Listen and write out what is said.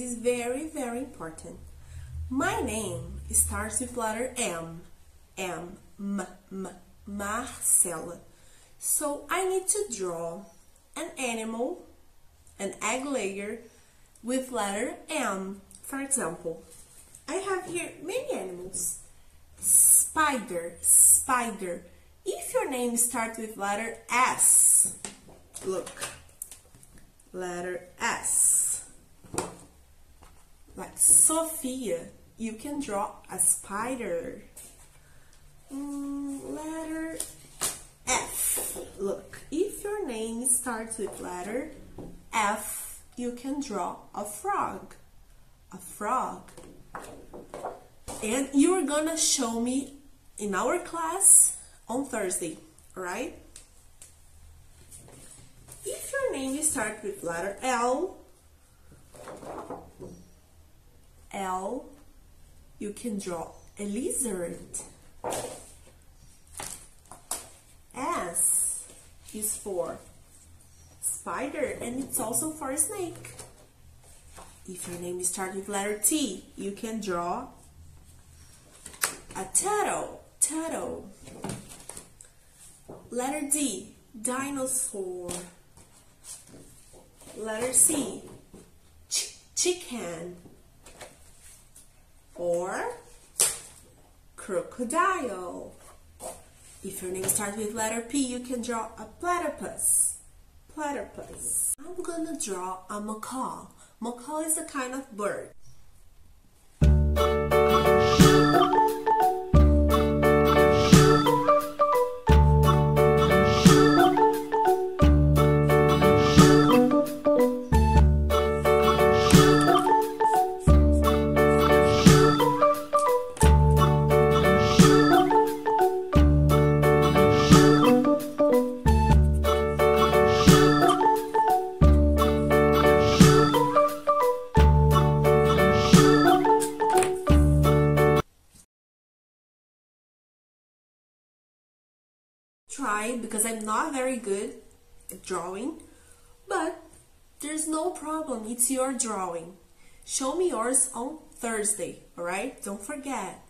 is very, very important. My name starts with letter M. M. M. M. So I need to draw an animal, an egg layer, with letter M. For example, I have here many animals. Spider, spider. If your name starts with letter S, look, letter S. Like Sophia, you can draw a spider. Mm, letter F. Look, if your name starts with letter F, you can draw a frog. A frog. And you are gonna show me in our class on Thursday, alright? If starts with letter L, L, you can draw a lizard. S is for spider and it's also for a snake. If your name starts with letter T, you can draw a turtle, turtle. Letter D, dinosaur. Letter C, ch chicken. Or crocodile. If your name starts with letter P, you can draw a platypus. Platypus. I'm gonna draw a macaw. Macaw is a kind of bird. Try because I'm not very good at drawing, but there's no problem. It's your drawing. Show me yours on Thursday, alright? Don't forget.